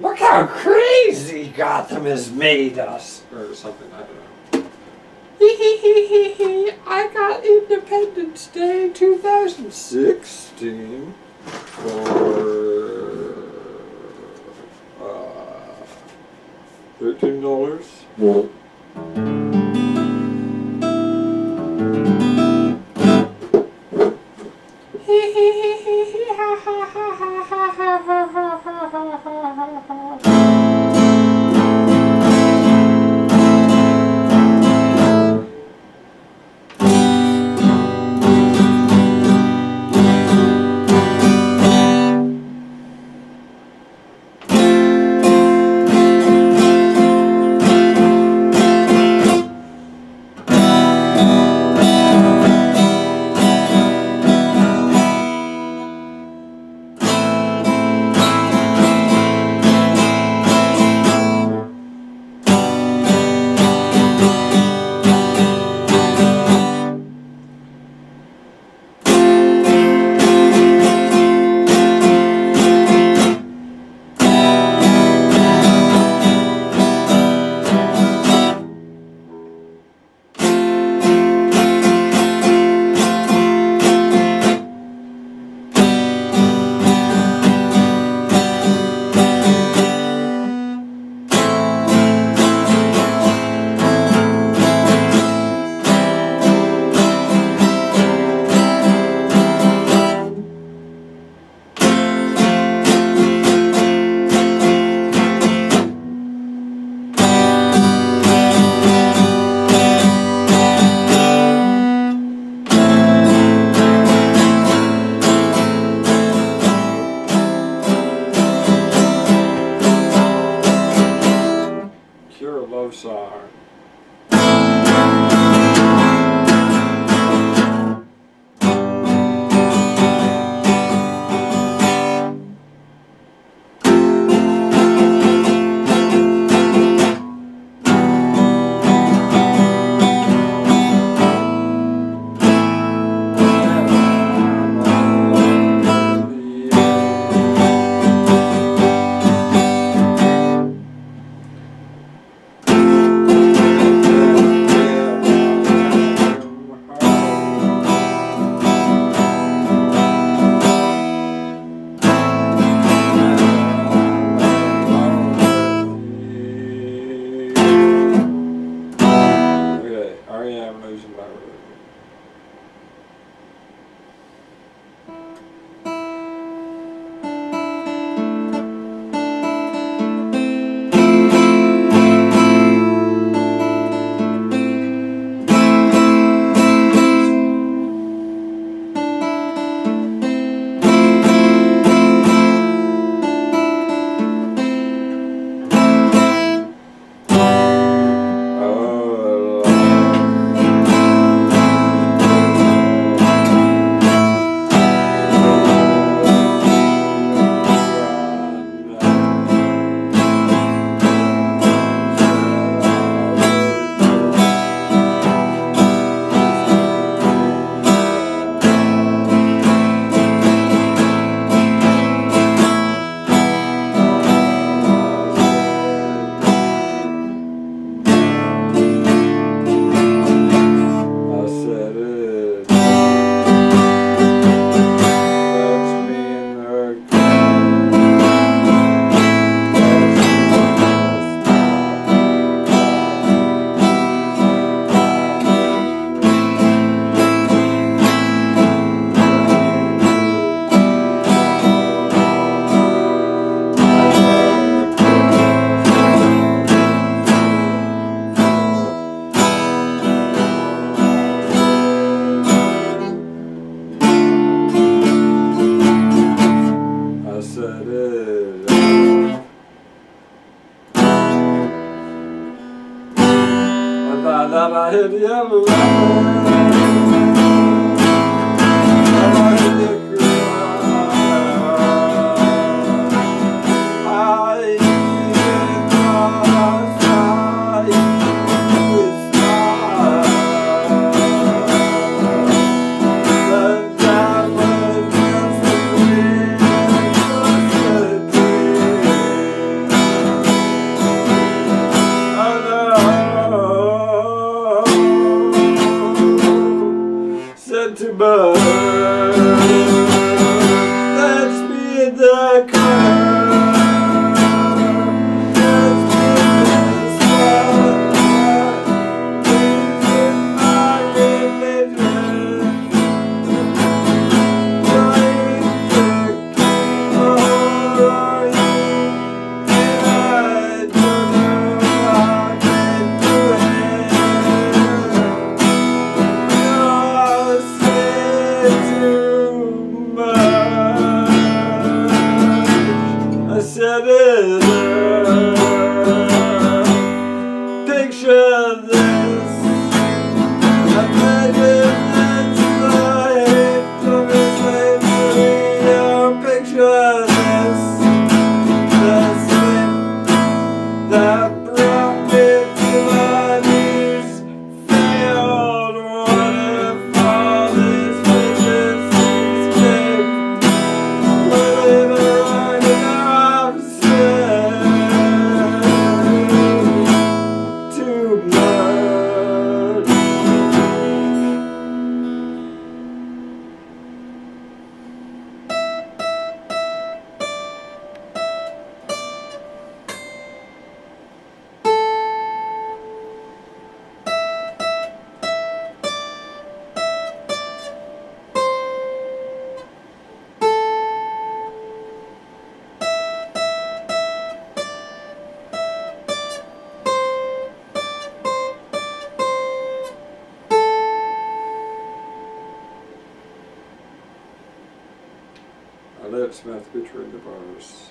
Look how crazy Gotham has made us, or something. I don't know. I got Independence Day 2016 for uh, thirteen dollars. I hit the Smith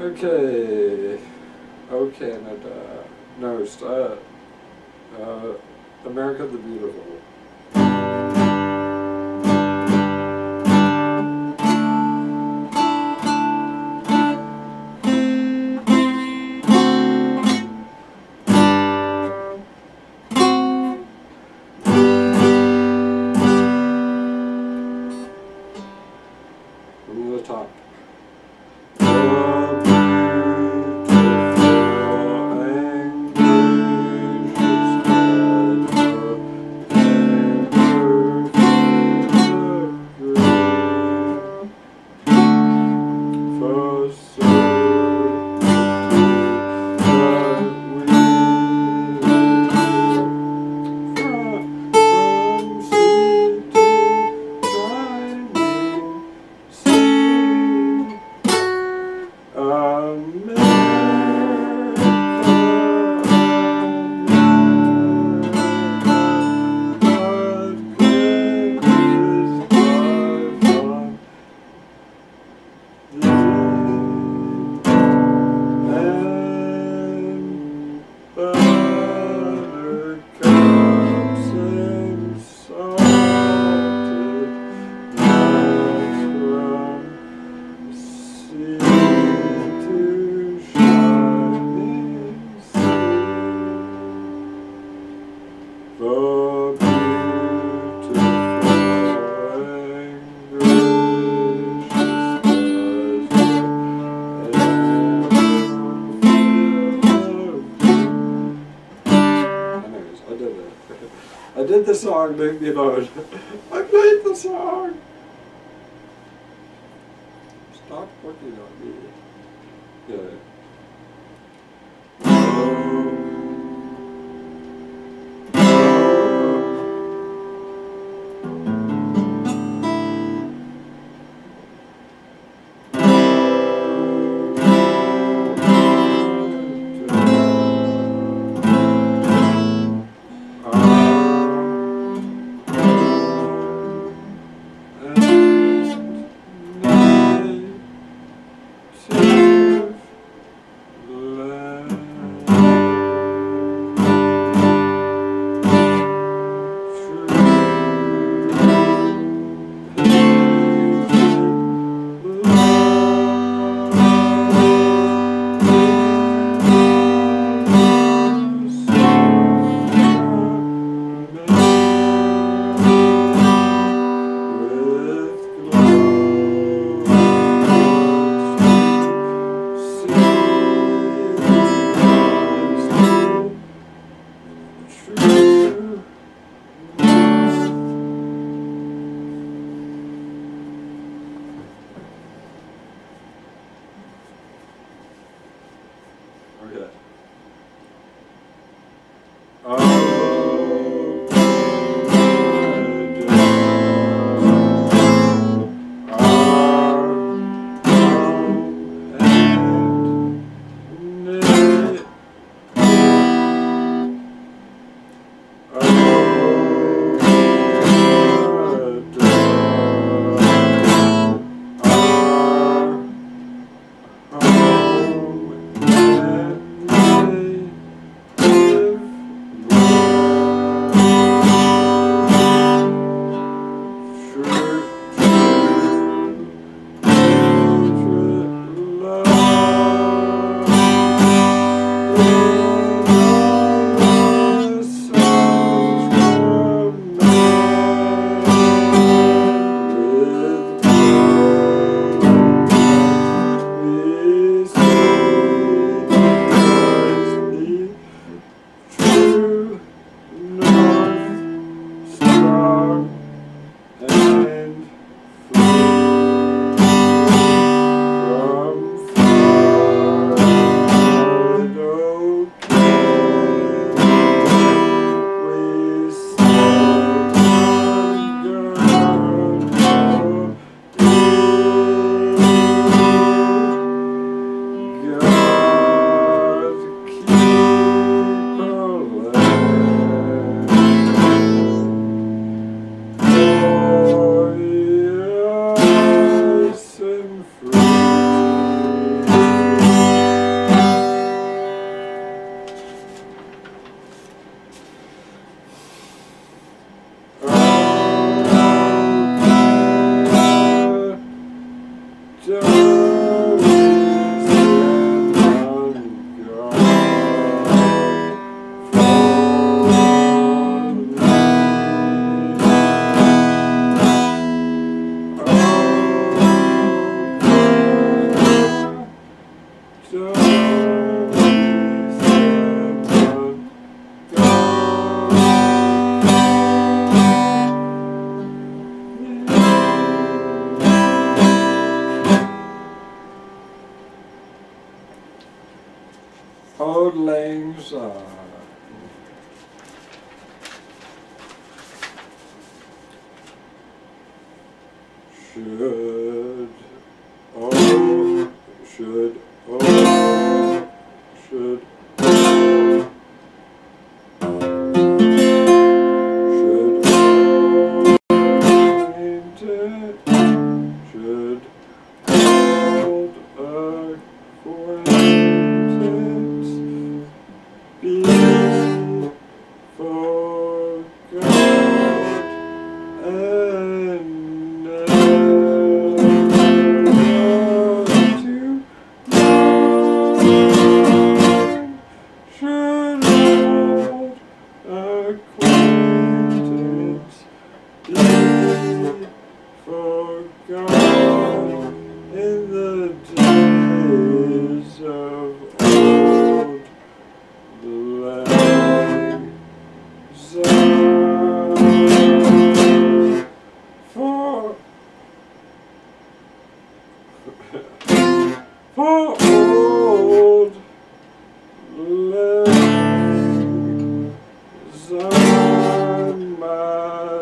Okay. Oh, Canada. No, uh, uh, America the Beautiful. Did the song, Make Me know. I played the song. Stop working on me.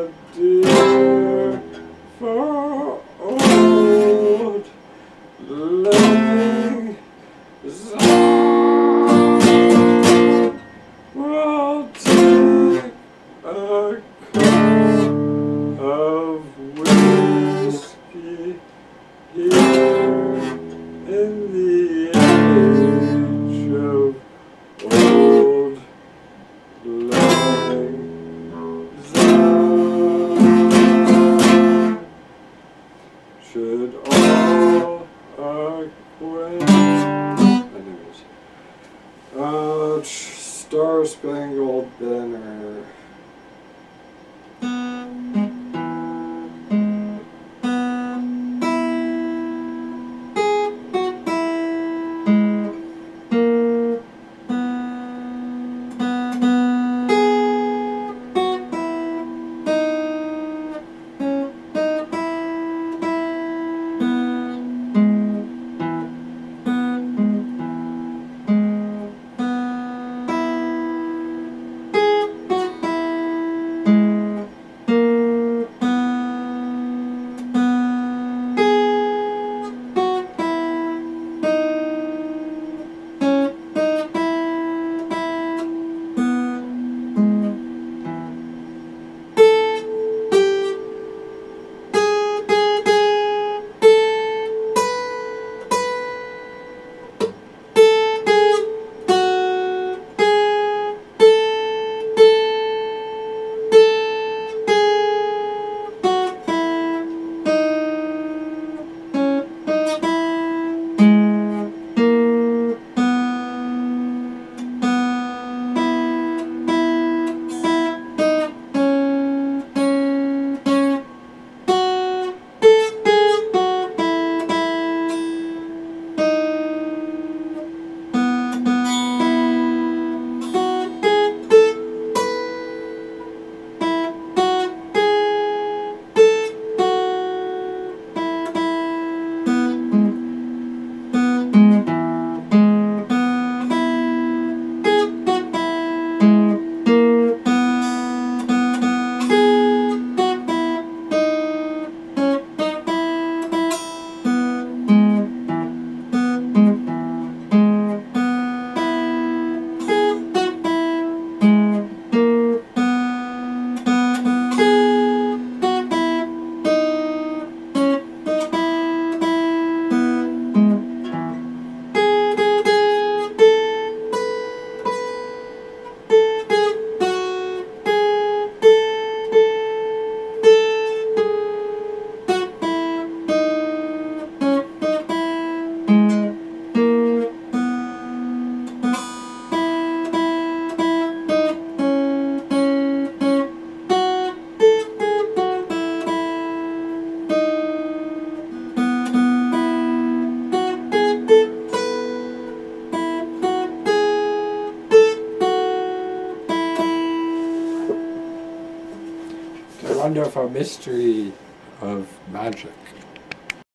My mystery.